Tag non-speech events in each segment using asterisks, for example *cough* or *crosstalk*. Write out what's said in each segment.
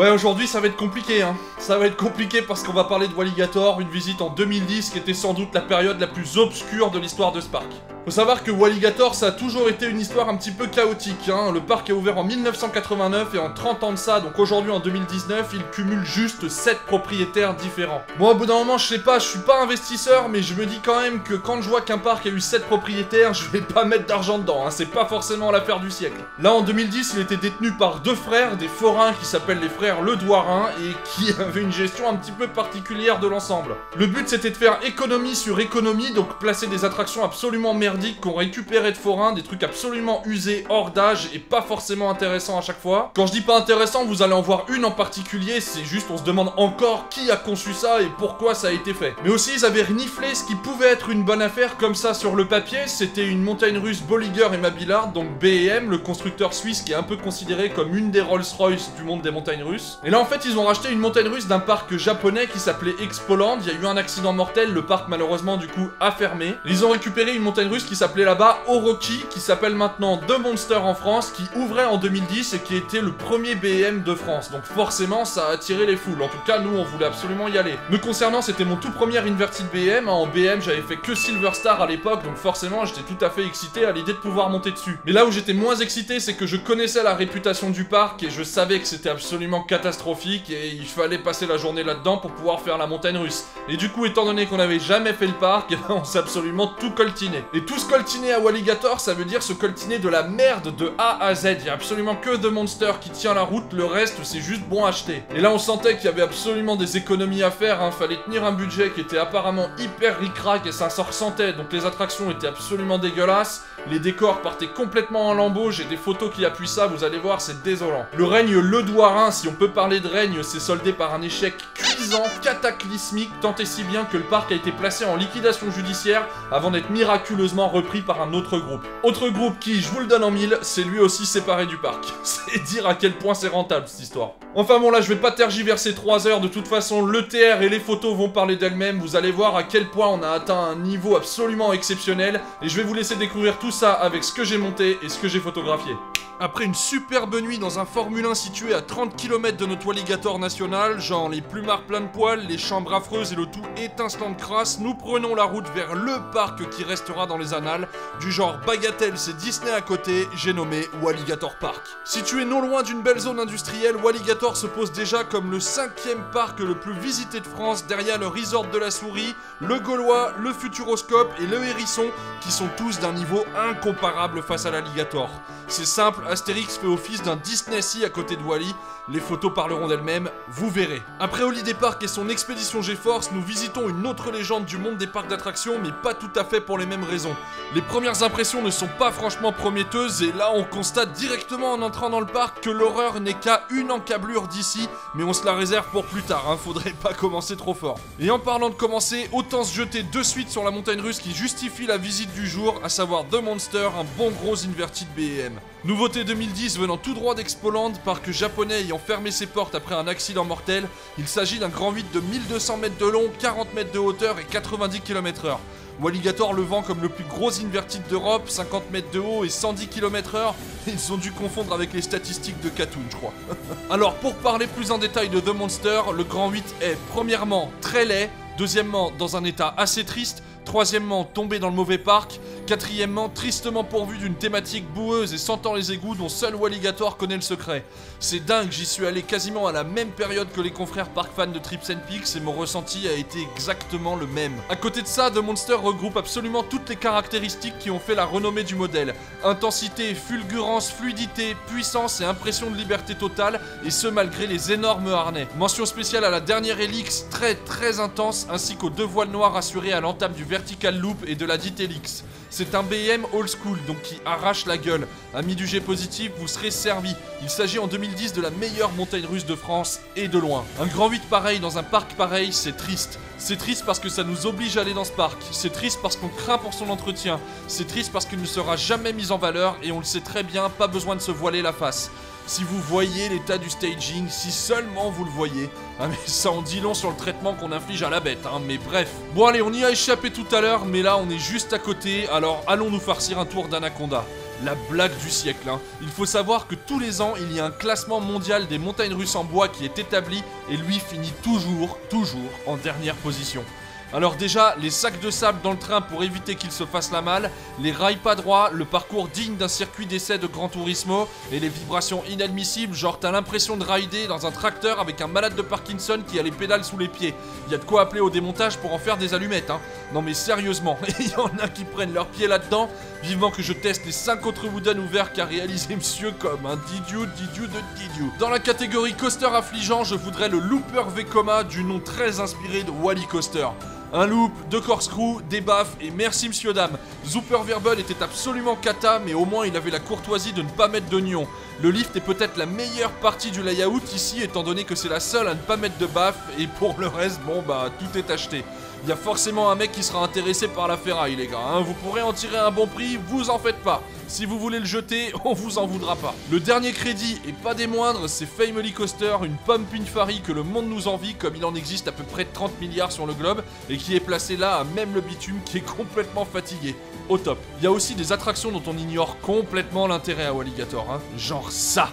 Ouais, aujourd'hui ça va être compliqué, hein. Ça va être compliqué parce qu'on va parler de Walligator, une visite en 2010 qui était sans doute la période la plus obscure de l'histoire de Spark. Faut savoir que Walligator, ça a toujours été une histoire un petit peu chaotique. Hein. Le parc a ouvert en 1989 et en 30 ans de ça, donc aujourd'hui en 2019, il cumule juste 7 propriétaires différents. Moi, au bout d'un moment, je sais pas, je suis pas investisseur, mais je me dis quand même que quand je vois qu'un parc a eu 7 propriétaires, je vais pas mettre d'argent dedans. Hein. C'est pas forcément l'affaire du siècle. Là, en 2010, il était détenu par deux frères, des forains qui s'appellent les frères Le Douarin et qui *laughs* avaient une gestion un petit peu particulière de l'ensemble. Le but, c'était de faire économie sur économie, donc placer des attractions absolument merdiques qu'on récupérait de forains, des trucs absolument usés, hors d'âge et pas forcément intéressants à chaque fois. Quand je dis pas intéressant, vous allez en voir une en particulier, c'est juste on se demande encore qui a conçu ça et pourquoi ça a été fait. Mais aussi ils avaient reniflé ce qui pouvait être une bonne affaire comme ça sur le papier, c'était une montagne russe Bolliger et Mabillard, donc BM, le constructeur suisse qui est un peu considéré comme une des Rolls-Royce du monde des montagnes russes. Et là en fait ils ont racheté une montagne russe d'un parc japonais qui s'appelait Expoland, il y a eu un accident mortel, le parc malheureusement du coup a fermé. Ils ont récupéré une montagne russe qui s'appelait là-bas Orochi, qui s'appelle maintenant The Monster en France, qui ouvrait en 2010 et qui était le premier BM de France. Donc forcément, ça a attiré les foules. En tout cas, nous, on voulait absolument y aller. Me concernant, c'était mon tout premier inverted BM. En BM, j'avais fait que Silver Star à l'époque, donc forcément, j'étais tout à fait excité à l'idée de pouvoir monter dessus. Mais là où j'étais moins excité, c'est que je connaissais la réputation du parc et je savais que c'était absolument catastrophique et il fallait passer la journée là-dedans pour pouvoir faire la montagne russe. Et du coup, étant donné qu'on n'avait jamais fait le parc, *laughs* on s'est absolument tout coltiné. Et tout se coltiner à Walligator, ça veut dire se coltiner de la merde de A à Z. Il y a absolument que The Monster qui tient la route, le reste c'est juste bon acheter. Et là on sentait qu'il y avait absolument des économies à faire, hein. fallait tenir un budget qui était apparemment hyper ricrac et ça s'en ressentait, donc les attractions étaient absolument dégueulasses. Les décors partaient complètement en lambeaux, j'ai des photos qui appuient ça, vous allez voir, c'est désolant. Le règne Le Douarin, si on peut parler de règne, s'est soldé par un échec cuisant, cataclysmique, tant et si bien que le parc a été placé en liquidation judiciaire avant d'être miraculeusement repris par un autre groupe. Autre groupe qui, je vous le donne en mille, c'est lui aussi séparé du parc. *laughs* C'est dire à quel point c'est rentable cette histoire. Enfin bon là je vais pas tergiverser 3 heures, de toute façon le TR et les photos vont parler d'elles-mêmes, vous allez voir à quel point on a atteint un niveau absolument exceptionnel, et je vais vous laisser découvrir tout ça avec ce que j'ai monté et ce que j'ai photographié. Après une superbe nuit dans un Formule 1 situé à 30 km de notre alligator national, genre les plumards pleins de poils, les chambres affreuses et le tout étincelant de crasse, nous prenons la route vers le parc qui restera dans les annales, du genre bagatelle c'est Disney à côté, j'ai nommé Walligator Park. Situé non loin d'une belle zone industrielle, Walligator se pose déjà comme le cinquième parc le plus visité de France derrière le Resort de la Souris, le Gaulois, le Futuroscope et le Hérisson, qui sont tous d'un niveau incomparable face à l'alligator. C'est simple, Astérix fait office d'un Disney Sea à côté de Wally. Les photos parleront d'elles-mêmes, vous verrez. Après Holiday Park et son expédition GeForce, nous visitons une autre légende du monde des parcs d'attractions, mais pas tout à fait pour les mêmes raisons. Les premières impressions ne sont pas franchement prometteuses, et là on constate directement en entrant dans le parc que l'horreur n'est qu'à une encablure d'ici, mais on se la réserve pour plus tard, hein, faudrait pas commencer trop fort. Et en parlant de commencer, autant se jeter de suite sur la montagne russe qui justifie la visite du jour, à savoir The Un bon gros inverted BM. Nouveauté 2010 venant tout droit d'Expoland, parc japonais ayant fermé ses portes après un accident mortel, il s'agit d'un grand vide de 1200 mètres de long, 40 mètres de hauteur et 90 km/h. Walligator le vend comme le plus gros inverted d'Europe, 50 mètres de haut et 110 km/h. *laughs* Ils ont dû confondre avec les statistiques de Katoon, je crois. *laughs* Alors, pour parler plus en détail de The Monster, le Grand 8 est premièrement très laid, deuxièmement dans un état assez triste, Troisièmement, tomber dans le mauvais parc. Quatrièmement, tristement pourvu d'une thématique boueuse et sentant les égouts dont seul Walligator connaît le secret. C'est dingue, j'y suis allé quasiment à la même période que les confrères park fans de Trips and Peaks et mon ressenti a été exactement le même. À côté de ça, The Monster regroupe absolument toutes les caractéristiques qui ont fait la renommée du modèle. Intensité, fulgurance, fluidité, puissance et impression de liberté totale, et ce malgré les énormes harnais. Mention spéciale à la dernière Helix, très très intense, ainsi qu'aux deux voiles noires assurées à l'entame du Vertical Loop et de la dite Helix. C'est un BM old school, donc qui arrache la gueule. Ami du G positif, vous serez servi. Il s'agit en 2010 de la meilleure montagne russe de France, et de loin. Un grand 8 pareil dans un parc pareil, c'est triste. C'est triste parce que ça nous oblige à aller dans ce parc. C'est triste parce qu'on craint pour son entretien. C'est triste parce qu'il ne sera jamais mis en valeur, et on le sait très bien, pas besoin de se voiler la face. Si vous voyez l'état du staging, si seulement vous le voyez. Ah mais ça en dit long sur le traitement qu'on inflige à la bête, hein, mais bref. Bon allez, on y a échappé tout à l'heure, mais là on est juste à côté, alors allons nous farcir un tour d'Anaconda. la blague du siècle. Hein. Il faut savoir que tous les ans, il y a un classement mondial des montagnes russes en bois qui est établi et lui finit toujours, toujours en dernière position. Alors déjà, les sacs de sable dans le train pour éviter qu'il se fasse la malle, les rails pas droits, le parcours digne d'un circuit d'essai de Gran Turismo, et les vibrations inadmissibles, genre t'as l'impression de rider dans un tracteur avec un malade de Parkinson qui a les pédales sous les pieds. Y a de quoi appeler au démontage pour en faire des allumettes, hein. Non mais sérieusement, *laughs* il y en a qui prennent leurs pieds là-dedans, vivement que je teste les 5 autres wooden ouverts qu'a réalisé monsieur comme un Didiou, Didiou de Didiou. Dans la catégorie coaster affligeant, je voudrais le Looper Vekoma du nom très inspiré de Wally Coaster. Un loop, deux corkscrews, des baffes et merci monsieur dame. Zooper Verbal était absolument cata, mais au moins il avait la courtoisie de ne pas mettre d'oignon. Le lift est peut-être la meilleure partie du layout ici, étant donné que c'est la seule à ne pas mettre de baffes, et pour le reste, bon bah tout est acheté il y a forcément un mec qui sera intéressé par la ferraille, les gars. Hein. Vous pourrez en tirer un bon prix, vous en faites pas. Si vous voulez le jeter, *laughs* on vous en voudra pas. Le dernier crédit, et pas des moindres, c'est Family Coaster, une pumping fari que le monde nous envie, comme il en existe à peu près 30 milliards sur le globe, et qui est placé là à même le bitume qui est complètement fatigué. Au top. Il y a aussi des attractions dont on ignore complètement l'intérêt à Walligator, hein. Genre ça.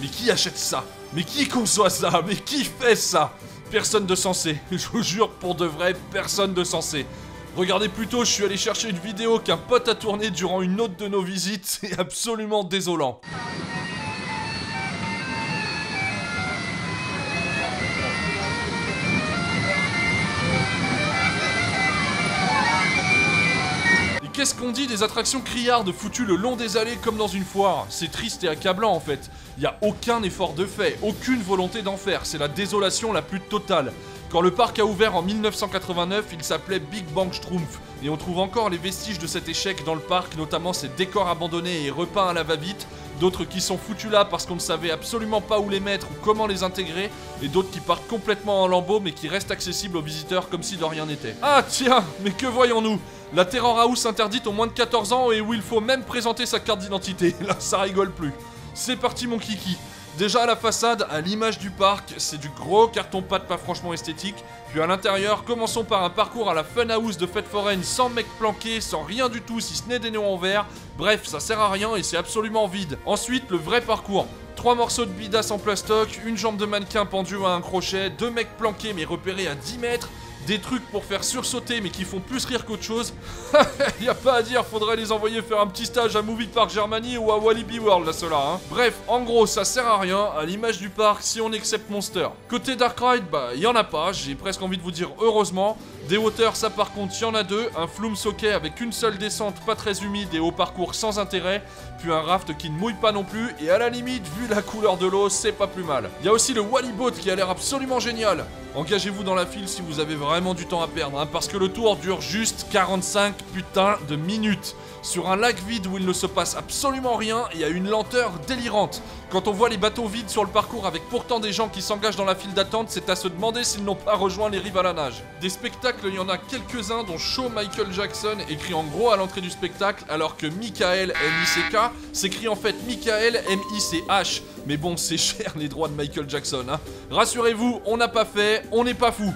Mais qui achète ça? Mais qui conçoit ça? Mais qui fait ça? Personne de sensé. *laughs* Je vous jure, pour de vrai, personne de sensé. Regardez plutôt, je suis allé chercher une vidéo qu'un pote a tournée durant une autre de nos visites. *laughs* C'est absolument désolant. Qu'est-ce qu'on dit des attractions criardes foutues le long des allées comme dans une foire? C'est triste et accablant en fait. Il a aucun effort de fait, aucune volonté d'en faire, c'est la désolation la plus totale. Quand le parc a ouvert en 1989, il s'appelait Big Bang Schtroumpf, et on trouve encore les vestiges de cet échec dans le parc, notamment ses décors abandonnés et repeints à la va-vite, d'autres qui sont foutus là parce qu'on ne savait absolument pas où les mettre ou comment les intégrer, et d'autres qui partent complètement en lambeaux mais qui restent accessibles aux visiteurs comme si de rien n'était. Ah tiens, mais que voyons-nous? La Terror House interdite aux moins de 14 ans et où il faut même présenter sa carte d'identité. *laughs* Là, ça rigole plus. C'est parti mon kiki. Déjà à la façade, à l'image du parc, c'est du gros carton-pâte pas franchement esthétique. Puis à l'intérieur, commençons par un parcours à la Fun House de fête foraine sans mec planqué, sans rien du tout si ce n'est des néons verts. Bref, ça sert à rien et c'est absolument vide. Ensuite, le vrai parcours. Trois morceaux de bidas en plastoc, une jambe de mannequin pendue à un crochet, deux mecs planqués mais repérés à 10 mètres, des trucs pour faire sursauter mais qui font plus rire qu'autre chose. *laughs* y a pas à dire, faudrait les envoyer faire un petit stage à Movie Park Germany ou à Walibi World là cela hein. Bref, en gros ça sert à rien, à l'image du parc si on accepte Monster. Côté Dark Ride, bah y en a pas, j'ai presque envie de vous dire heureusement. Des hauteurs, ça par contre, y en a deux. Un flume socket avec une seule descente pas très humide et au parcours sans intérêt. Puis un raft qui ne mouille pas non plus. Et à la limite, vu la couleur de l'eau, c'est pas plus mal. Il y a aussi le Wally Boat qui a l'air absolument génial. Engagez-vous dans la file si vous avez vraiment du temps à perdre, hein, parce que le tour dure juste 45 putains de minutes sur un lac vide où il ne se passe absolument rien et à une lenteur délirante. Quand on voit les bateaux vides sur le parcours avec pourtant des gens qui s'engagent dans la file d'attente, c'est à se demander s'ils n'ont pas rejoint les rives à la nage. Des spectacles, il y en a quelques-uns dont Show Michael Jackson écrit en gros à l'entrée du spectacle, alors que Michael M-I-C-K s'écrit en fait Michael M-I-C-H. Mais bon, c'est *laughs* cher les droits de Michael Jackson, hein. Rassurez-vous, on n'a pas fait, on n'est pas fou.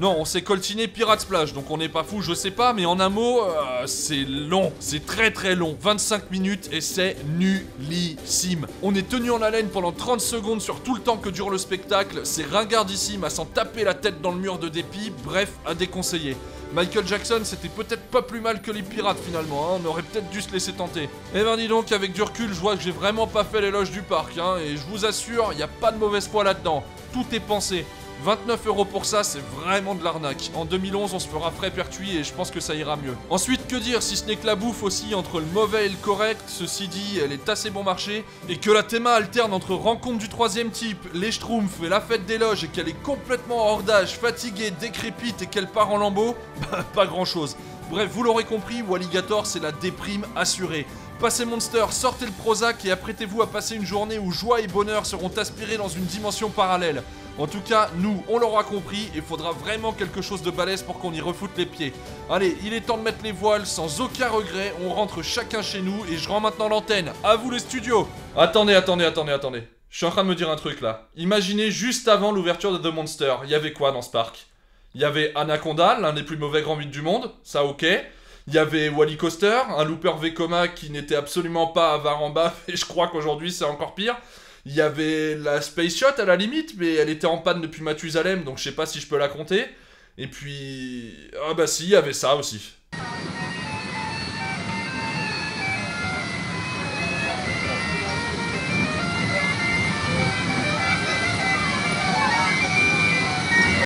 Non, on s'est coltiné Pirate Splash, donc on n'est pas fou, je sais pas, mais en un mot, euh, c'est long, c'est très très long. 25 minutes et c'est nullissime. On est tenu en haleine pendant 30 secondes sur tout le temps que dure le spectacle, c'est ringardissime à s'en taper la tête dans le mur de dépit, bref, à déconseiller. Michael Jackson, c'était peut-être pas plus mal que les pirates finalement, hein. on aurait peut-être dû se laisser tenter. Eh ben dis donc, avec du recul, je vois que j'ai vraiment pas fait l'éloge du parc, hein, et je vous assure, il a pas de mauvaise foi là-dedans. Tout est pensé. 29 euros pour ça, c'est vraiment de l'arnaque. En 2011, on se fera frais pertuis et je pense que ça ira mieux. Ensuite, que dire si ce n'est que la bouffe aussi entre le mauvais et le correct, ceci dit, elle est assez bon marché, et que la théma alterne entre rencontre du troisième type, les schtroumpfs et la fête des loges, et qu'elle est complètement hors d'âge, fatiguée, décrépite et qu'elle part en lambeaux, *laughs* bah pas grand chose. Bref, vous l'aurez compris, Walligator c'est la déprime assurée. Passez Monster, sortez le Prozac et apprêtez-vous à passer une journée où joie et bonheur seront aspirés dans une dimension parallèle. En tout cas, nous, on l'aura compris, il faudra vraiment quelque chose de balèze pour qu'on y refoute les pieds. Allez, il est temps de mettre les voiles sans aucun regret, on rentre chacun chez nous et je rends maintenant l'antenne. À vous les studios Attendez, attendez, attendez, attendez. Je suis en train de me dire un truc là. Imaginez juste avant l'ouverture de The Monster, il y avait quoi dans ce parc? Il y avait Anaconda, l'un des plus mauvais grands vides du monde, ça ok. Il y avait Wally Coaster, un looper Vekoma qui n'était absolument pas à Varamba, *laughs* et je crois qu'aujourd'hui c'est encore pire. Il y avait la Space Shot à la limite, mais elle était en panne depuis Mathusalem, donc je sais pas si je peux la compter. Et puis... Ah bah si, il y avait ça aussi.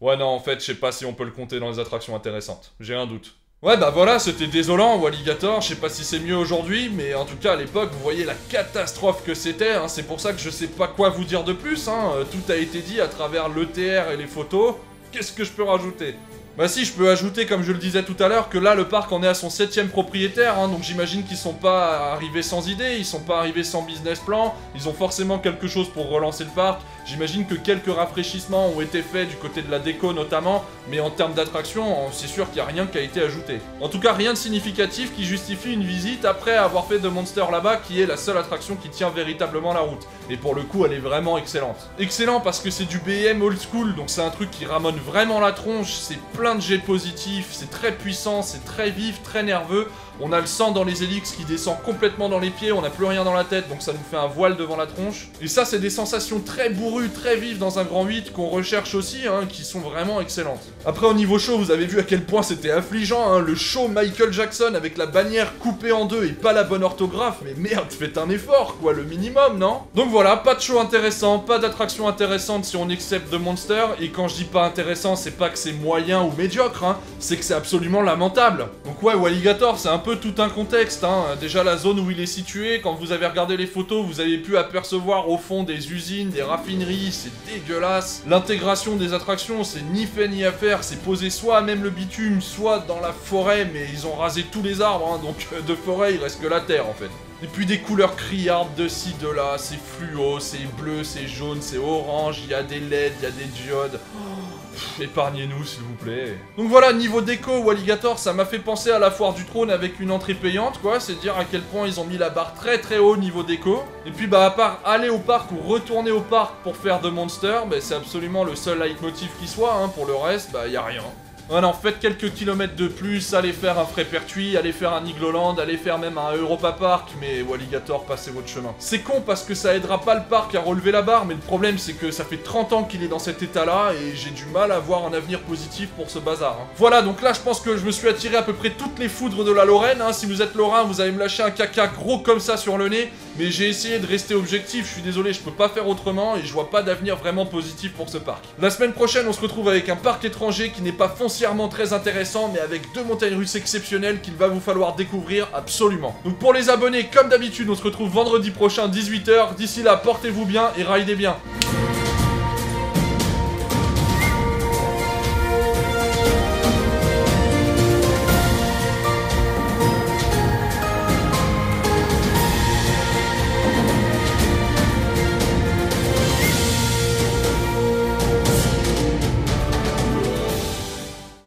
Ouais non, en fait, je sais pas si on peut le compter dans les attractions intéressantes. J'ai un doute. Ouais bah voilà, c'était désolant Walligator, je sais pas si c'est mieux aujourd'hui, mais en tout cas à l'époque, vous voyez la catastrophe que c'était, hein. c'est pour ça que je sais pas quoi vous dire de plus, hein. Euh, tout a été dit à travers l'ETR et les photos, qu'est-ce que je peux rajouter? Bah si, je peux ajouter, comme je le disais tout à l'heure, que là, le parc en est à son septième propriétaire, hein, donc j'imagine qu'ils sont pas arrivés sans idée, ils sont pas arrivés sans business plan, ils ont forcément quelque chose pour relancer le parc, j'imagine que quelques rafraîchissements ont été faits du côté de la déco notamment, mais en termes d'attraction, c'est sûr qu'il n'y a rien qui a été ajouté. En tout cas, rien de significatif qui justifie une visite après avoir fait de Monster là-bas, qui est la seule attraction qui tient véritablement la route. Et pour le coup, elle est vraiment excellente. Excellent parce que c'est du BM old school, donc c'est un truc qui ramène vraiment la tronche, c'est plein de jets positifs, c'est très puissant, c'est très vif, très nerveux. On a le sang dans les hélix qui descend complètement dans les pieds, on n'a plus rien dans la tête, donc ça nous fait un voile devant la tronche. Et ça, c'est des sensations très bourrues, très vives dans un grand 8 qu'on recherche aussi, hein, qui sont vraiment excellentes. Après, au niveau show, vous avez vu à quel point c'était affligeant, hein, le show Michael Jackson avec la bannière coupée en deux et pas la bonne orthographe, mais merde, faites un effort, quoi, le minimum, non? Donc voilà, pas de show intéressant, pas d'attraction intéressante si on accepte The Monster, et quand je dis pas intéressant, c'est pas que c'est moyen ou médiocre, hein, c'est que c'est absolument lamentable. Donc ouais, Walligator, c'est un tout un contexte. Hein. Déjà la zone où il est situé, quand vous avez regardé les photos, vous avez pu apercevoir au fond des usines, des raffineries, c'est dégueulasse. L'intégration des attractions, c'est ni fait ni à faire, c'est posé soit même le bitume, soit dans la forêt, mais ils ont rasé tous les arbres, hein. donc de forêt il reste que la terre en fait. Et puis des couleurs criardes de ci, de là, c'est fluo, c'est bleu, c'est jaune, c'est orange, il y a des LED, il y a des diodes. Épargnez-nous, s'il vous plaît. Donc voilà, niveau déco ou alligator, ça m'a fait penser à la foire du trône avec une entrée payante, quoi. C'est dire à quel point ils ont mis la barre très très haut niveau déco. Et puis bah à part aller au parc ou retourner au parc pour faire de Monster, bah, c'est absolument le seul leitmotiv qui soit, hein. Pour le reste, bah y a rien. Voilà, en faites quelques kilomètres de plus, allez faire un Frépertuis, allez faire un Igloland, allez faire même un Europa Park, mais Walligator, passez votre chemin. C'est con parce que ça aidera pas le parc à relever la barre, mais le problème c'est que ça fait 30 ans qu'il est dans cet état-là, et j'ai du mal à voir un avenir positif pour ce bazar. Hein. Voilà, donc là je pense que je me suis attiré à peu près toutes les foudres de la Lorraine, hein. si vous êtes lorrain, vous allez me lâcher un caca gros comme ça sur le nez, mais j'ai essayé de rester objectif, je suis désolé, je peux pas faire autrement, et je vois pas d'avenir vraiment positif pour ce parc. La semaine prochaine, on se retrouve avec un parc étranger qui n'est pas foncièrement très intéressant, mais avec deux montagnes russes exceptionnelles qu'il va vous falloir découvrir absolument. Donc pour les abonnés, comme d'habitude, on se retrouve vendredi prochain, 18h. D'ici là, portez-vous bien et ridez bien.